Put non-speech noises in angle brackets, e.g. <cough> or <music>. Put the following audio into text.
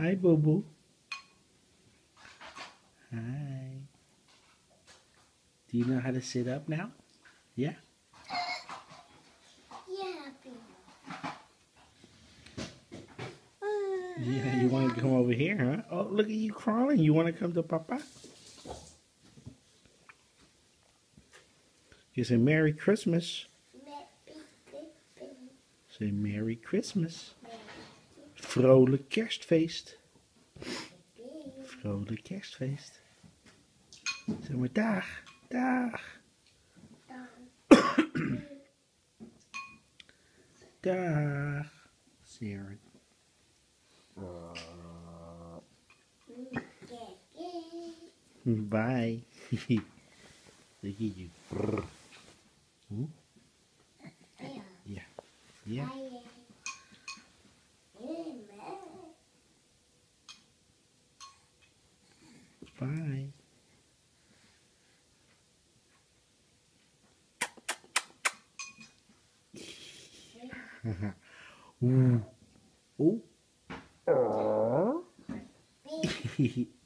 Hi, Boo Boo. Hi. Do you know how to sit up now? Yeah? Yeah. Yeah, you want to come over here, huh? Oh, look at you crawling. You want to come to Papa? You say Merry Christmas. Say Merry Christmas. Vrolijk kerstfeest. Vrolijk kerstfeest. Zeg maar dag, dag, <coughs> dag. Sarah. Bye. Look at you. Hmm? Yeah. Yeah. Bye. <laughs> Ooh. Ooh. <laughs>